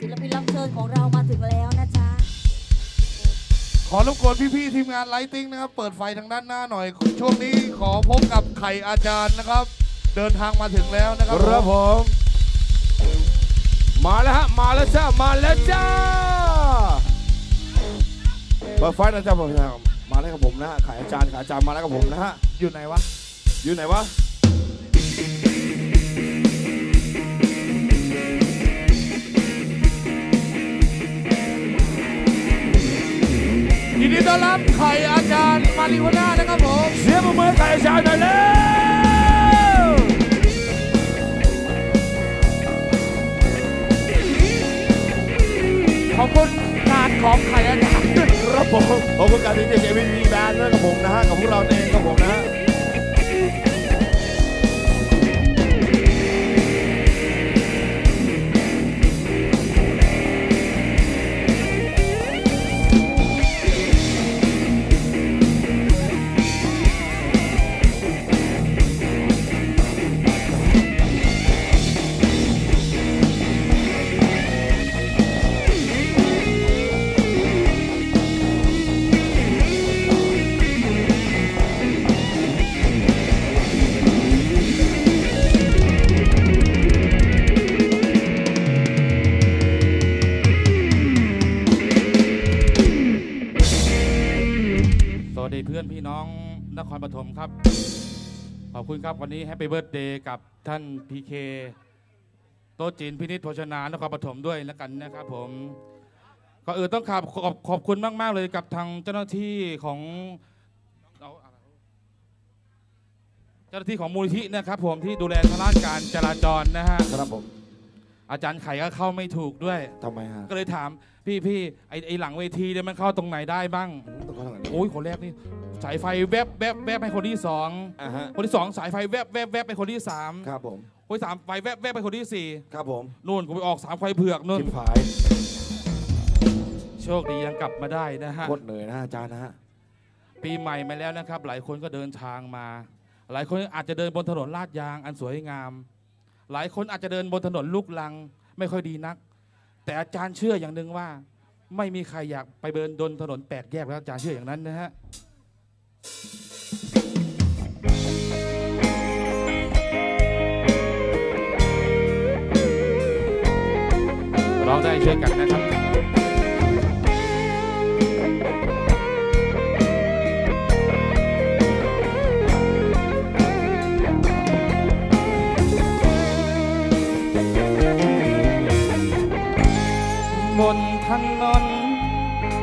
ศิลปินรับเชิญของเรามาถึงแล้วนะจ๊ะ ขอรบกวนพี่ๆทีมงานไลติ้งนะครับ เปิดไฟทางด้านหน้าหน่อย ช่วงนี้ขอพบกับไข่อาจารย์นะครับ เดินทางมาถึงแล้วนะครับครับผม มาแล้วฮะ มาแล้วจ้า มาแล้วจ้าเปิดไฟนะจ้าผมนะมาแล้วกับผมนะฮะขายอาจารย์ขายอาจารย์มาแล้วกับผมนะฮะ อยู่ไหนวะ อยู่ไหนวะ รับไข่อาจารย์มาริโอน่านะครับผมเสียงปรบมือขายอาจารย์หน่อยแล้วขอบคุณงานของไข่อาจารย์ครับผมขอบคุณการที่เจเจวีวีแบนด์นะกับผมนะฮะกับพวกเราเองกับผมนะฮะ คุณครับวันนี้ Happy Birthday กับท่านพี่เคโต๊ะจีนพินิจโภชนานครปฐมด้วยแล้วกันนะครับผมก็เออต้องขอบขอบขอบคุณมาก ๆ เลยกับทางเจ้าหน้าที่ของเอาอะไรเจ้าหน้าที่ของมูลนิธินะครับผมที่ดูแลทางด้านการจราจรนะฮะครับผมอาจารย์ไข่ก็เข้าไม่ถูกด้วย ทำไมฮะก็เลยถามพี่พี่ไอไอหลังเวทีเนี่ยมันเข้าตรงไหนได้บ้าง ต้องขนาดนี้โอ้ยคนแรกนี่ สายไฟแวบแวบแวบให้คนที่สองอ่าฮะคนที่สองสายไฟแวบแวบแวบไปคนที่สามครับผมคนที่สามไฟแวบแวบไปคนที่สี่ครับผมนู่นกูไปออกสามไฟเผือกนู่นชิมผายโชคดียังกลับมาได้นะฮะโคตรเหนื่อยนะอาจารย์นะฮะปีใหม่มาแล้วนะครับ หลายคนก็เดินทางมา หลายคนอาจจะเดินบนถนนลาดยางอันสวยงาม หลายคนอาจจะเดินบนถนนลูกลังไม่ค่อยดีนัก แต่อาจารย์เชื่ออย่างหนึ่งว่า ไม่มีใครอยากไปเดินบนถนนแปดแยกแล้วอาจารย์เชื่ออย่างนั้นนะฮะ ร้องได้ช่วยกันนะครับบนถนน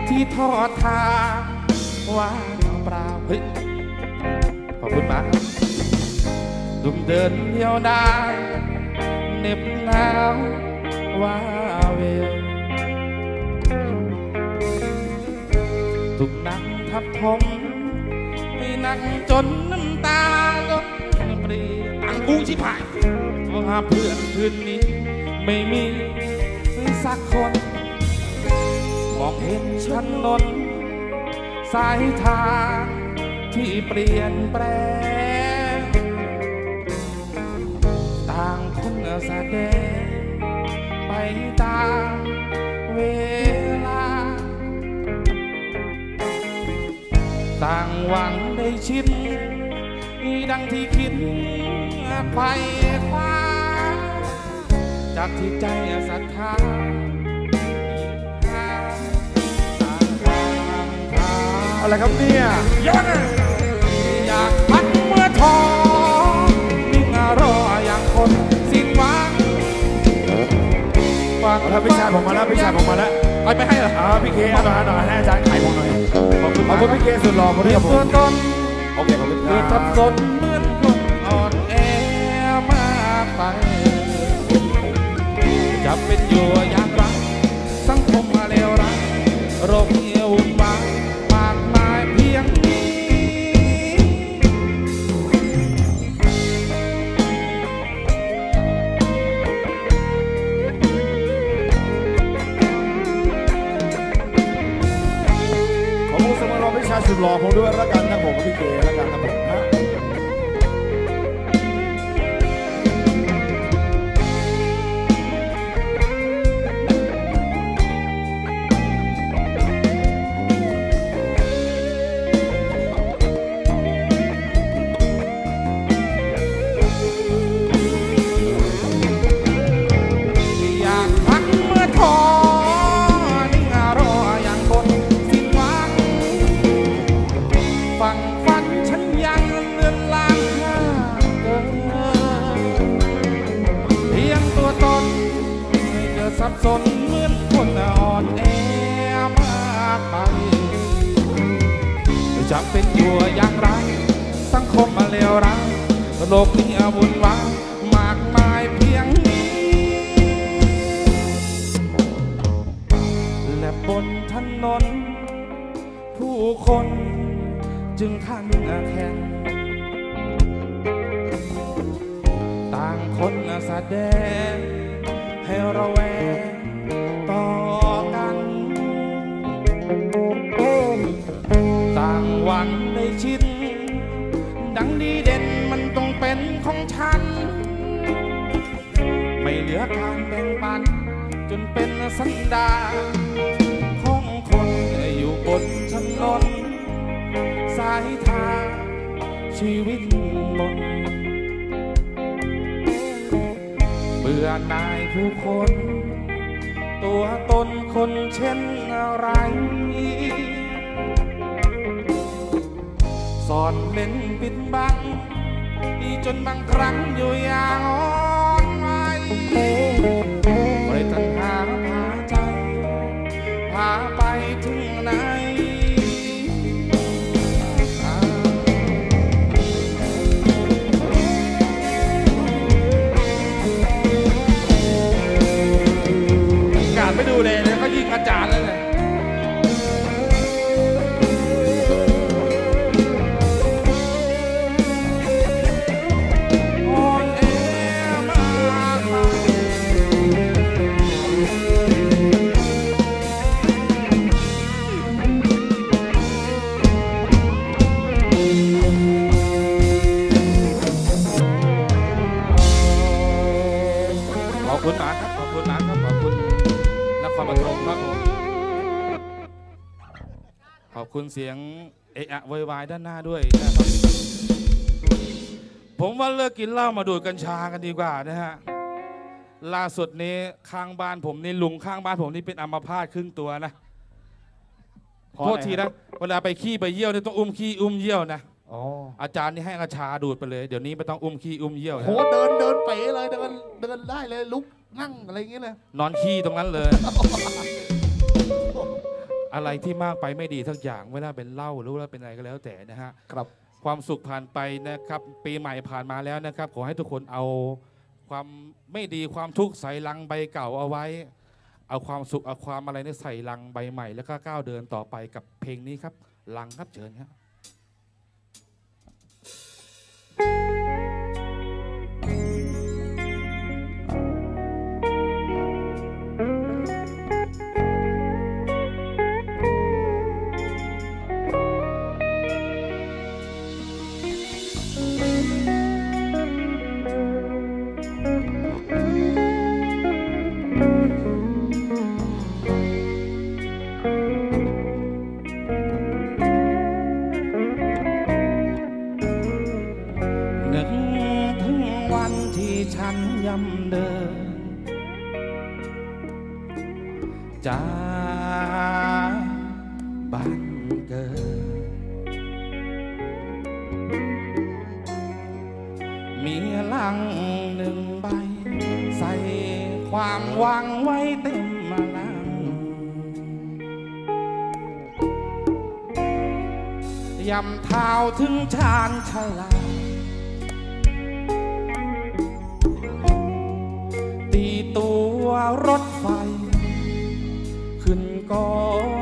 ที่ทอดทางว่า เปล่าเฮ้ย ขอบคุณมากครับดุมเดินเดียวได้เหน็บหนาวว่าเวลถูกนั่งทับทมให้นั่งจนน้ำตาก็ปรีอังกูชิบหายว่าเพื่อนคืนนี้ ไม่มีสักคน มองเห็นฉันนนสายทาง ที่เปลี่ยนแปลง ต่างคนแสดงไปตามเวลา ต่างหวังได้ชิดดังที่คิดไขว่คว้า จากที่ใจศรัทธาหาต่างทางทางอะไรครับเนี่ยยอด อยากพัดเมื่อทองนิ่งรออย่างคนสิ้นหวังฟังเอาละพี่ชายผมมาแล้วพี่ชายผมมาแล้วเอาไปให้เหรออ่าพี่เคเอาหน่อยหน่อยให้อาจารย์ขายผมหน่อยขอบคุณขอบคุณพี่เคสุดหล่อคนเรีนี้ยครับบผตัวมตนโอเคขอบคุณคเกิดรัสับบสนเหมือนคนอ่อนแอมากไปจะเป็นอยู่อย่างไรสังคมมาเลวร้ายโรค หล่อผมด้วยแล้วกันนะผมกับพี่เคแล้วกันนะผม เลวร้ายโลกนี้อวุ่นวายมากมายเพียงนี้ และบนถนน ผู้คนจึงขันแข่งต่างคนแสดงให้ระแวงต่อกัน ต่างหวังใน การแบ่งปัน จนเป็นสันดาของคนอยู่บนถนนสายทางชีวิตมนเบื่อหน่ายผู้คน ตัวตนคนเช่นอะไร สอนเล่นปิดบังอีจนบางครั้งอยู่อย่าง ปล่ เสียงเอะอะโวยวายด้านหน้าด้วยนะครับผมว่าเลิกกินเหล้ามาดูดกัญชากันดีกว่านะฮะล่าสุดนี้ข้างบ้านผมนี่ลุงข้างบ้านผมนี่เป็นอัมพาตครึ่งตัวนะเพราะโทอะไรษทีนะเวลาไปขี้ไปเยี่ยวนี่ต้องอุ้มขี้อุ้มเยี่ยวนะอ๋ออาจารย์นี่ให้กัญชาดูดไปเลย เดี๋ยวนี้ไม่ต้องอุ้มขี้อุ้มเยี่ยวโหนะเดินเดินเป๋เลยเดินเดินได้เลยลุกนั่งอะไรอย่างเงี้ยเลย นอนขี้ตรงนั้นเลย อะไรที่มากไปไม่ดีทักอย่างไม่ว่าเป็นเหล้าหรือว่าเป็นอะไรก็แล้วแต่นะฮะครับ ความสุขผ่านไปนะครับ ปีใหม่ผ่านมาแล้วนะครับ ขอให้ทุกคนเอาความไม่ดีความทุกข์ใส่ลังใบเก่าเอาไว้ เอาความสุขเอาความอะไรเนี่ยใส่ลังใบใหม่ แล้วก็ก้าวเดินต่อไปกับเพลงนี้ครับลังครับเชิญครับนึ ลังหนึ่งใบ ใส่ความหวังไว้เต็มมาลัง ยำเท้าถึงชานชาลาตีตัวรถไฟ ขึ้นกท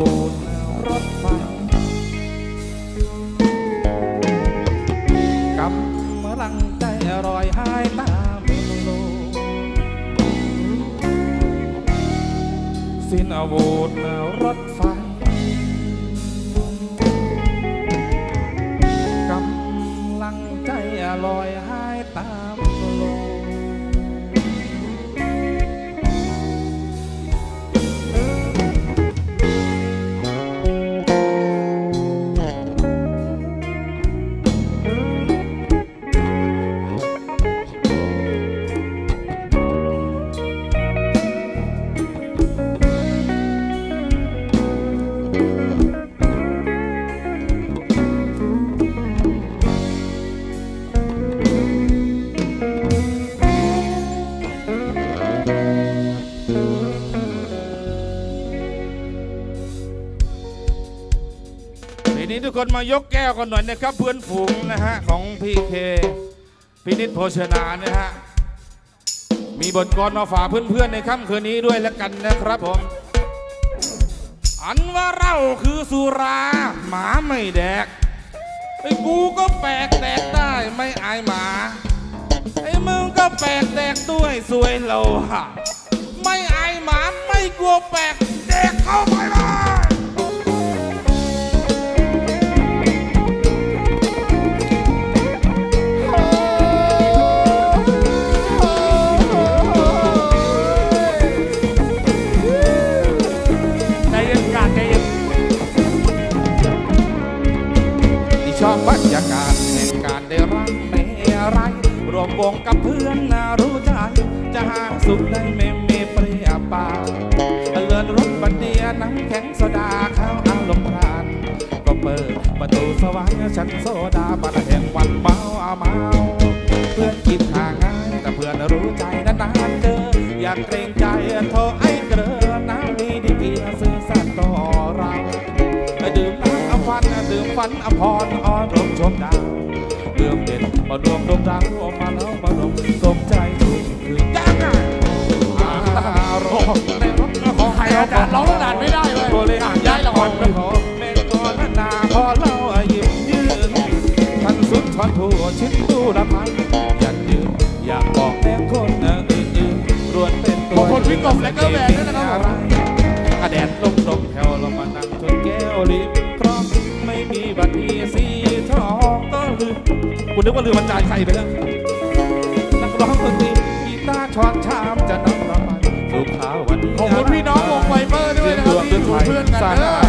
วุธรถไฟกำลังใจอร่อยหายตามโลสิ้นอาวุธรถไฟ กคนมายกแก้วกันหน่อยนะครับ เพื่อนฝูงนะฮะของพีเคพินิษโภชนานะฮะมีบทกลอนมาฝากเพื่อนๆในค่ำคืนนี้ด้วยแล้วกันนะครับผม อันว่าเราคือสุรา หมาไม่แดกไอ้กูก็แปลกแดกได้ไม่อายหมาไอ้มึงก็แปลกแดกด้วยสวยเราหะไม่อายหมาไม่กลัวแปลกแดกเข้าไปเล ชอบบรรยากาศแห่งการได้รักในไรรวมวงกับเพื่อนน่ารู้ใจ จะหาสุขได้ไม่มีเปรียบปาเลื่อนรถบันเดียน้ำแข็งโซดาข้าวอารมณ์ราน ก็เปิดประตูสวรรค์ฉันโซดาบันแห่งวันเฟันอรณ์อ่อนรมชมดาวดื่มเด่นพอดวงดวงดาวออกมาแล้วมาลงสมใจทุกคืนจ้างอะอารมณ์ในรถของใครอาจารย์ร้องตั้งนานไม่ได้เลยบเลอะงย้ายรางวัลไม่พอเมฆก่อนาพอเล่ายิ้มยืนท่านสุดทอนผู้ชิ้นดูละพันอยากยืนอยากบอกแม่คนอื่นๆรวนเป็นตัวคุณพี่กบและก็แหวนด้วยนะครับผมกระ นึกว่าลืมบรรจายใครไปแล้ว นักร้องดนตรีกีตาร์ช้อนชามจะนำเราไปสู่ขาววันนี้ขอบคุณพี่น้องวงไวเบอร์ด้วยนะครับที่อยู่เพื่อนกันสเด้อ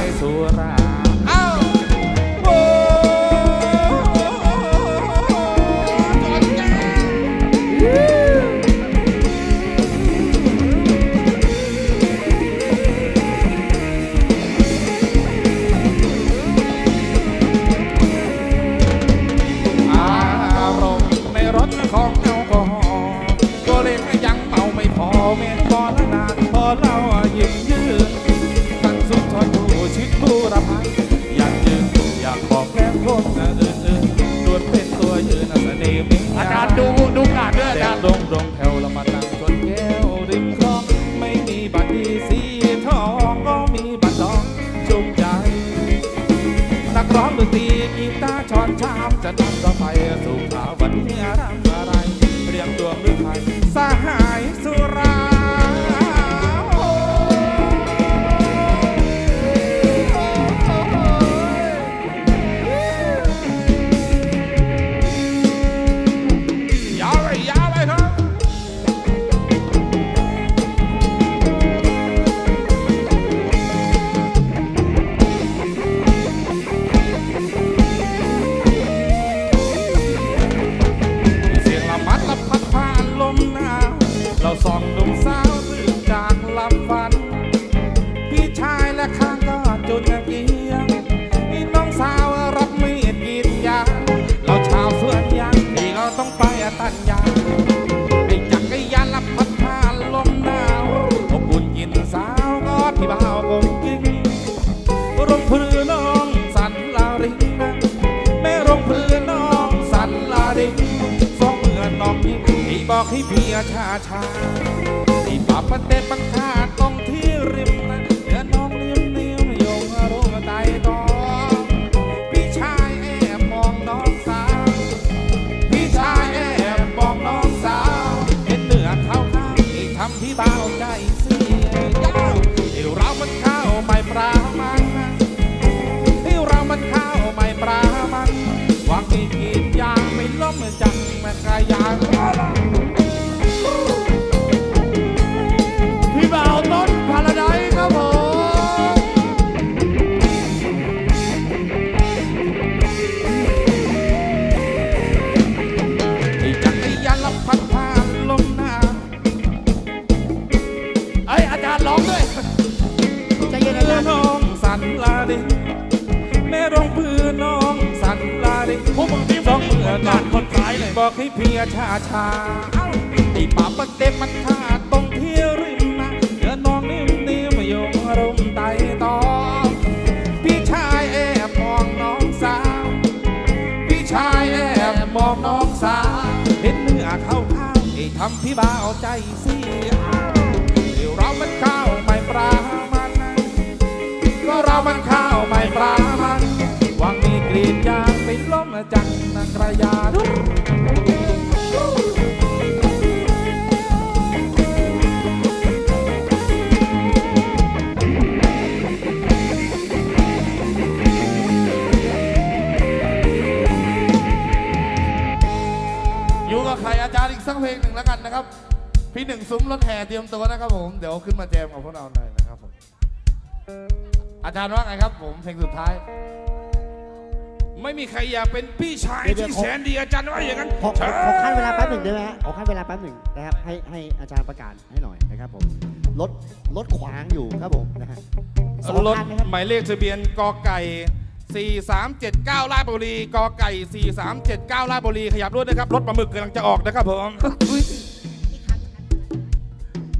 ชาชาที่ป่าประเตปังคาตรงที่ริมนะเดือน้องเลี้ยมเลี้ยมโยงอารมณ์ใจต่อพี่ชายแอบมองน้องสาวพี่ชายแอบมองน้องสาวเห็นเนื้อเข้าข้างอีกทำพี่บ่าใจเสียยาวเอวเรามันเข้าไม่ปรามันเอวเรามันเข้าไม่ปรามันหวังอีกกีดยางไม่ล้มจังแม่กายาง พี่บ่าวต้นพาราไดซ์ครับผม ไอ้จักรยานลับพัดผ่านลมหนาวเอ้ยอาจารย์ร้องด้วยใจเย็นเพื่อนะน้องสันลาดิแม่ร้องเพื่อน้องสันลาดิพวกมึงนี่สมัองนเมื่อคนนงานคนซ้ายเลย บอกให้เพียชาชา เอ้าไอ้ ป่าประเด็มันขาดตรงที่ริมนะเดี๋ยวน้องนิ่มนิ่มโยงอารมณ์ไต่ตอง พี่ชายแอบมองน้องสาว พี่ชายแอบมองน้องสาว เห็นเนื้อเข้าข้าวไอ้ทำพี่บ่าวใจเสียเดี๋ยวเรามันเข้าวไม่ปรามันก็เรามันเข้าวไม่ปรามัน หวังมีกรีดยางไปล้มจังนักระยาดุ สักเพลงหนึ่งแล้วกันนะครับ พี่หนึ่งซุ้มรถแห่เตรียมตัวนะครับผม เดี๋ยวขึ้นมาแจมกับพวกเราหน่อยนะครับผม อาจารย์ว่าไงครับผมเพลงสุดท้าย ไม่มีใครอยากเป็นพี่ชายที่แสนดีอาจารย์ว่าอย่างนั้นขอขอขอขั้นเวลาแป๊บหนึ่งได้ไหมฮะขอขั้นเวลาแป๊บหนึ่งนะครับ ให้ให้อาจารย์ประกาศให้หน่อยนะครับผม รถรถขวางอยู่ครับผมนะฮะสองรถคันนะครับหมายเลขทะเบียนกไก่ 4379ราชบุรีกไก่4379ราชบุรีขยับรถนะครับรถปลาหมึกกำลังจะออกนะครับผม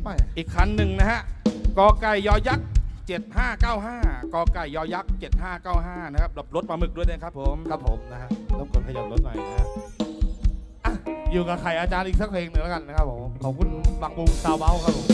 ไม่อีกคันหนึ่งนะฮะกไก่ยอยักษ์7595กไก่ยอยักษ์7595นะครับรับรถปลาหมึกด้วยนะครับผมครับผมนะฮะรบกวนขยับรถหน่อยนะฮะอะอยู่กับใครอาจารย์อีกสักเพลงหนึ่งแล้วกันนะครับผมขอบคุณบางบูมซาวเบลครับผม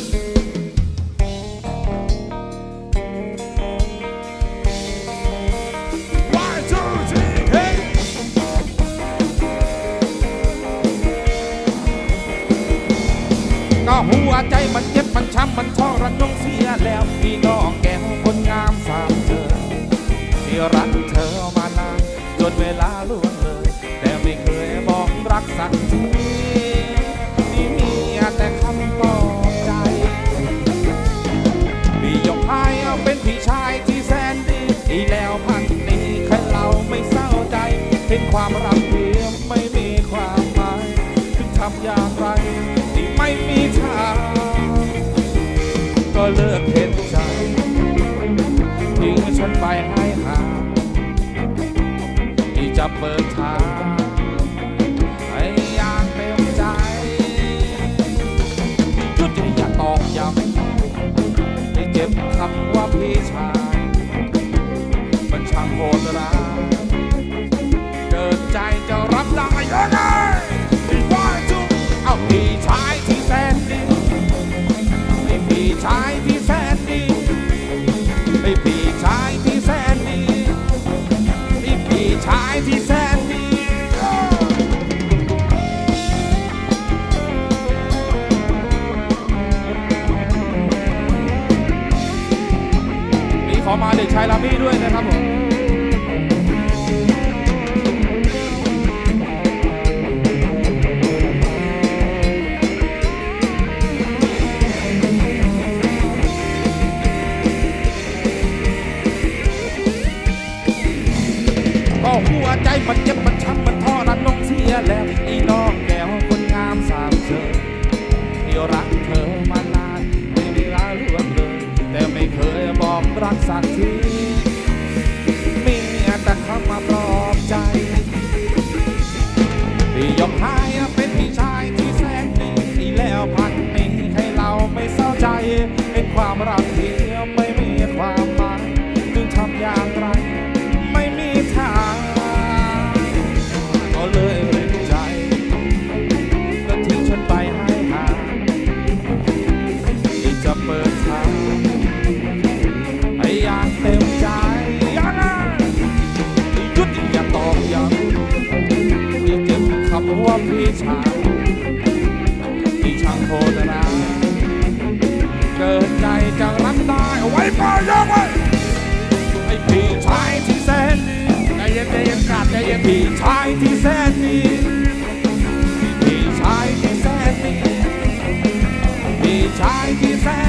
ความรักเพียงไม่มีความหมายถึงทำอย่างไรที่ไม่มีทางก็เลิกเห็นใจทิ้งฉันไปให้ห่างที่จะเปิดทางให้อยางเต็มใจชุดที่อย่าตอกย้ำได้เจ็บคำว่าพี่ชาย ไอ้พี่ชายที่แสนดีไอ้พี่ชายที่แสนดีนี่ขอมาเด็กชายลามี่ด้วยนะครับผม ใจมันเจ็บมันช้ำมันทอรันลงเสียแล้วอีน้องแก้วคนงามสามเธอที่รักเธอมานานไม่มีลาล่วงเลย แต่ไม่เคยบอกรักสักทีมีแต่คำมาปลอบใจที่ยกให้เป็น ยกไว้ไอ้พี่ชายที่แสนดีใจเย็นใจเย็นกราบใจเย็นพี่ชายที่แสนดีพี่ชายที่แสนดีพี่ชายที่แสน